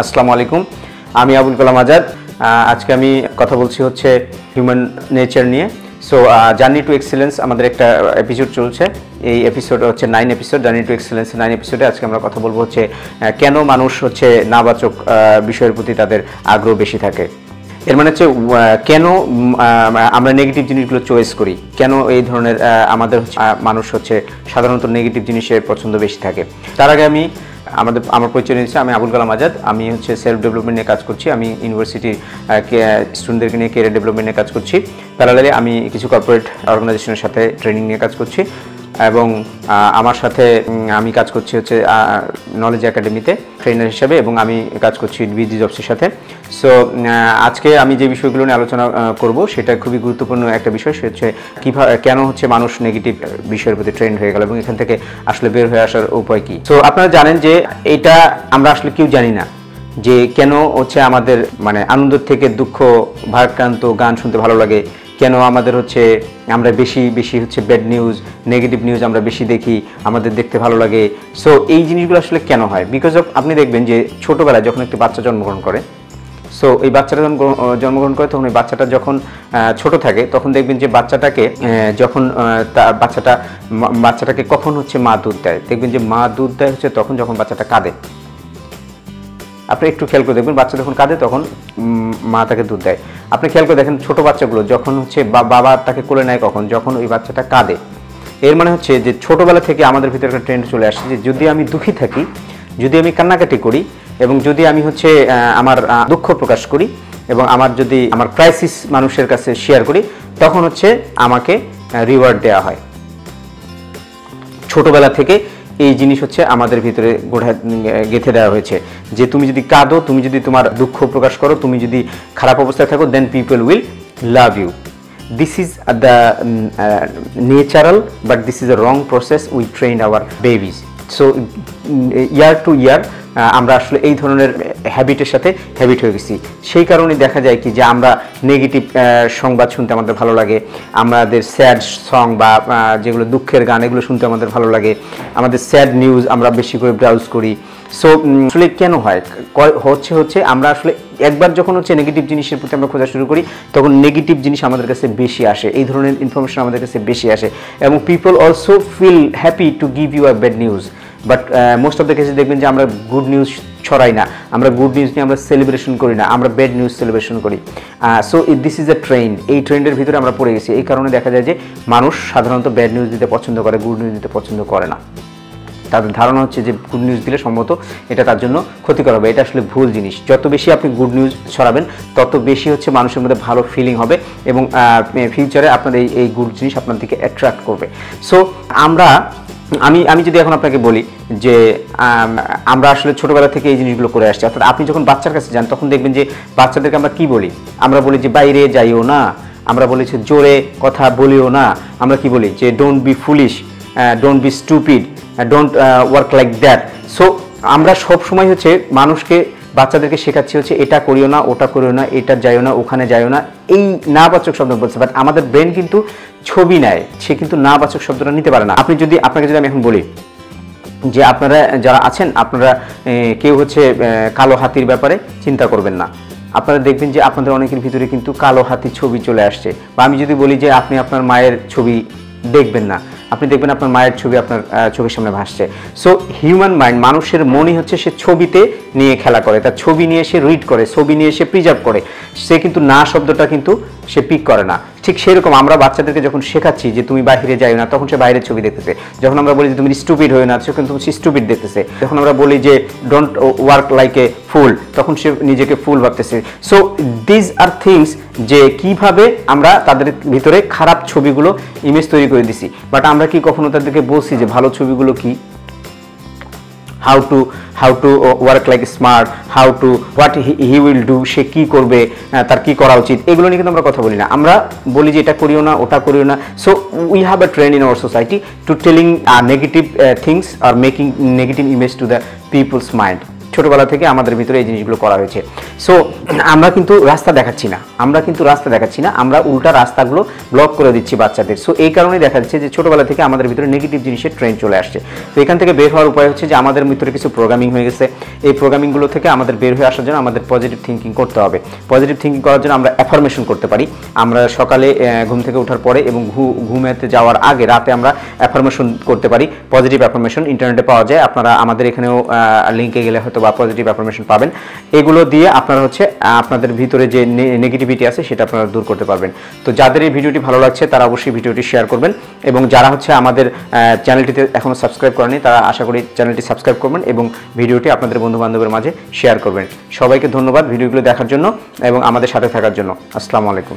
আসসালামু আলাইকুম। আমি আবুল কালাম আজাদ। আজকে আমি কথা বলছি হচ্ছে হিউম্যান নেচার নিয়ে। সো জার্নি টু এক্সেলেন্স আমাদের একটা এপিসোড চলছে। এই এপিসোড হচ্ছে nine episode journey to excellence nine এপিসোডে আজকে আমরা কথা বলব হচ্ছে কেন মানুষ হচ্ছে নাবাচক বিষয়ের প্রতি তাদের আগ্রহ বেশি থাকে। এর মানে হচ্ছে কেন আমরা নেগেটিভ জিনিসগুলো চয়েস করি? কেন এই ধরনের আমাদের মানুষ হচ্ছে সাধারণত নেগেটিভ জিনিসের পছন্দ বেশি থাকে? তার আগে আমি আমাদের, আমার পরিচয় নিয়েছে, আমি আবুল কালাম আজাদ। আমি হচ্ছে সেলফ ডেভেলপমেন্ট নিয়ে কাজ করছি, আমি ইউনিভার্সিটির স্টুডেন্টদেরকে নিয়ে কেরিয়ার ডেভেলপমেন্ট নিয়ে কাজ করছি। প্যারালালে আমি কিছু কর্পোরেট অর্গানাইজেশনের সাথে ট্রেনিং নিয়ে কাজ করছি। এবং আমার সাথে আমি কাজ করছি হচ্ছে নলেজ একাডেমিতে ট্রেনার হিসেবে এবং আমি কাজ করছি বিজি জবসের সাথে। সো আজকে আমি যে বিষয়গুলো নিয়ে আলোচনা করব সেটা খুবই গুরুত্বপূর্ণ একটা বিষয়, সে হচ্ছে কীভাবে কেন হচ্ছে মানুষ নেগেটিভ বিষয়ের প্রতি ট্রেন্ড হয়ে গেল এবং এখান থেকে আসলে বের হয়ে আসার উপায় কী? সো আপনারা জানেন যে এটা আমরা আসলে কেউ জানি না যে কেন হচ্ছে আমাদের মানে আনন্দ থেকে দুঃখ, ভারাক্রান্ত গান শুনতে ভালো লাগে কেন আমাদের হচ্ছে আমরা বেশি বেশি হচ্ছে ব্যাড নিউজ নেগেটিভ নিউজ আমরা বেশি দেখি আমাদের দেখতে ভালো লাগে। সো এই জিনিসগুলো আসলে কেন হয়? বিকজ অফ আপনি দেখবেন যে ছোটোবেলায় যখন একটি বাচ্চা জন্মগ্রহণ করে সো এই বাচ্চাটা যখন জন্মগ্রহণ করে তখন এই বাচ্চাটা যখন ছোট থাকে তখন দেখবেন যে বাচ্চাটাকে যখন আহ, তা বাচ্চাটা বাচ্চাটাকে কখন হচ্ছে মা দুধ দেয়? দেখবেন যে মা দুধ দেয় হচ্ছে তখন যখন বাচ্চাটা কাঁদে। আপনি একটু খেয়াল করে দেখবেন, বাচ্চা যখন কাঁদে তখন মা তাকে দুধ দেয়। আপনি খেয়াল করে দেখেন ছোট বাচ্চাগুলো যখন হচ্ছে বাবা তাকে কোলে নেয় কখন? যখন ওই বাচ্চাটা কাঁদে। এর মানে হচ্ছে যে ছোটবেলা থেকে আমাদের ভিতরে একটা ট্রেন্ড চলে আসছে যে যদি আমি দুঃখী থাকি, যদি আমি কান্নাকাটি করি এবং যদি আমি হচ্ছে আমার দুঃখ প্রকাশ করি এবং আমার যদি আমার ক্রাইসিস মানুষের কাছে শেয়ার করি, তখন হচ্ছে আমাকে রিওয়ার্ড দেওয়া হয়। ছোটবেলা থেকে এই জিনিস হচ্ছে আমাদের ভিতরে গোড়া গেঁথে দেওয়া হয়েছে। যে তুমি যদি কাঁদো, তুমি যদি তোমার দুঃখ প্রকাশ করো, তুমি যদি খারাপ অবস্থায় থাকো then people will love you this is the natural but this is a wrong process we train our babies so year to year আমরা আসলে এই ধরনের হ্যাবিটের সাথে হ্যাবিট হয়ে গেছি। সেই কারণে দেখা যায় কি যে আমরা নেগেটিভ সংবাদ শুনতে আমাদের ভালো লাগে, আমাদের স্যাড সং বা যেগুলো দুঃখের গান, এগুলো শুনতে আমাদের ভালো লাগে, আমাদের স্যাড নিউজ আমরা বেশি করে ব্রাউজ করি। সো আসলে কেন হয়? হচ্ছে হচ্ছে আমরা আসলে একবার যখন হচ্ছে নেগেটিভ জিনিসের প্রতি আমরা খোঁজা শুরু করি, তখন নেগেটিভ জিনিস আমাদের কাছে বেশি আসে, এই ধরনের ইনফরমেশন আমাদের কাছে বেশি আসে এবং people also feel happy to give you a bad news but most of the কেসে দেখবেন যে আমরা গুড নিউজ ছড়াই না, আমরা গুড নিউজ নিয়ে আমরা সেলিব্রেশন করি না, আমরা ব্যাড নিউজ সেলিব্রেশন করি। So this is a trend এই ট্রেন্ডের ভিতরে আমরা পড়ে গেছি। এই কারণে দেখা যায় যে মানুষ সাধারণত ব্যাড নিউজ দিতে পছন্দ করে গুড নিউজ দিতে পছন্দ করে না। তাদের ধারণা হচ্ছে যে গুড নিউজ দিলে সম্ভবত এটা তার জন্য ক্ষতিকর হবে। এটা আসলে ভুল জিনিস। যত বেশি আপনি গুড নিউজ ছড়াবেন, তত বেশি হচ্ছে মানুষের মধ্যে ভালো ফিলিং হবে এবং ফিউচারে আপনার এই এই গুড জিনিস আপনার দিকে অ্যাট্রাক্ট করবে। সো আমরা আমি আমি যদি এখন আপনাকে বলি যে আমরা আসলে ছোটবেলা থেকে এই জিনিসগুলো করে আসছি, অর্থাৎ আপনি যখন বাচ্চার কাছে যান, তখন দেখবেন যে বাচ্চাদেরকে আমরা কি বলি? আমরা বলি যে, বাইরে যাইও না। আমরা বলি যে, জোরে কথা বলিও না। আমরা কি বলি? যে don't be foolish don't be stupid don't work like that so আমরা সব সময় হচ্ছে মানুষকে বাচ্চাদেরকে শেখাচ্ছি হচ্ছে, এটা করিও না, ওটা করিও না, এটা যাইও না, ওখানে যাইও না। এই নাবাচক শব্দ বলছে বাট আমাদের ব্রেন কিন্তু ছবি নেয়, সে কিন্তু নাবাচক শব্দটা নিতে পারে না। আপনি যদি, আপনাকে যদি আমি এখন বলি যে আপনারা যারা আছেন, আপনারা কেউ হচ্ছে কালো হাতির ব্যাপারে চিন্তা করবেন না। আপনারা দেখবেন যে আপনাদের অনেকের ভিতরে কিন্তু কালো হাতির ছবি চলে আসছে। বা আমি যদি বলি যে আপনি আপনার মায়ের ছবি দেখবেন না আপনি দেখবেন আপনার মায়ের ছবি আপনার চোখের সামনে ভাসছে। সো হিউম্যান মাইন্ড মানুষের মনই হচ্ছে সে ছবিতে নিয়ে খেলা করে। তার ছবি নিয়ে সে রিড করে, ছবি নিয়ে সে প্রিজার্ভ করে। সে কিন্তু না শব্দটা কিন্তু সে পিক করে না। ঠিক সেরকম আমরা বাচ্চাদেরকে যখন শেখাচ্ছি যে তুমি বাইরে যাই না, তখন সে বাইরের ছবি দেখতেছে। যখন আমরা বলি যে তুমি স্টুপিড হয়ে না সে কিন্তু স্টুপিড দেখতেছে। যখন আমরা বলি যে don't work like a fool তখন সে নিজেকে ফুল ভাবতেছে। সো দিজ আর থিংস যে কীভাবে আমরা তাদের ভিতরে খারাপ ছবিগুলো ইমেজ তৈরি করে দিছি। বাট আমরা কি কখনো তাদেরকে বলছি যে ভালো ছবিগুলো কি? How to how to work like smart how to what he will do সে কি করবে তার কি করা উচিত, এগুলো নিয়ে কিন্তু আমরা কথা বলি না। আমরা বলি যে এটা করিও না, ওটা করিও না। So we have a trend in our society to telling negative things R making negative image to the people's mind ছোটবেলা থেকে আমাদের ভিতরে এই জিনিসগুলো করা হয়েছে। সো আমরা কিন্তু রাস্তা দেখাচ্ছি না। আমরা কিন্তু রাস্তা দেখাচ্ছি না। আমরা উল্টা রাস্তাগুলো ব্লক করে দিচ্ছি বাচ্চাদের। সো এই কারণেই দেখা যাচ্ছে যে ছোটবেলা থেকে আমাদের ভিতরে নেগেটিভ জিনিসের ট্রেন চলে আসছে। তো এখান থেকে বের হওয়ার উপায় হচ্ছে যে আমাদের ভিতরে কিছু প্রোগ্রামিং হয়ে গেছে। এই প্রোগ্রামিংগুলো থেকে আমাদের বের হয়ে আসার জন্য আমাদের পজিটিভ থিঙ্কিং করতে হবে। পজিটিভ থিঙ্কিং করার জন্য আমরা অ্যাফার্মেশন করতে পারি। আমরা সকালে ঘুম থেকে ওঠার পরে এবং ঘুমাতে যাওয়ার আগে রাতে আমরা অ্যাফার্মেশন করতে পারি। পজিটিভ অ্যাফার্মেশন ইন্টারনেটে পাওয়া যায়। আপনারা আমাদের এখানেও লিঙ্কে গেলে হয়তো বা পজিটিভ অ্যাফার্মেশন পাবেন। এগুলো দিয়ে আপনারা হচ্ছে, আপনাদের ভিতরে যে নেগেটিভিটি আছে সেটা আপনারা দূর করতে পারবেন। তো যাদের এই ভিডিওটি ভালো লাগছে, তারা অবশ্যই ভিডিওটি শেয়ার করবেন এবং যারা হচ্ছে আমাদের চ্যানেলটিতে এখনও সাবস্ক্রাইব করেনি তারা আশা করি চ্যানেলটি সাবস্ক্রাইব করবেন এবং ভিডিওটি আপনাদের বন্ধু বান্ধবের মাঝে শেয়ার করবেন। সবাইকে ধন্যবাদ ভিডিওগুলো দেখার জন্য এবং আমাদের সাথে থাকার জন্য। আসসালামু আলাইকুম।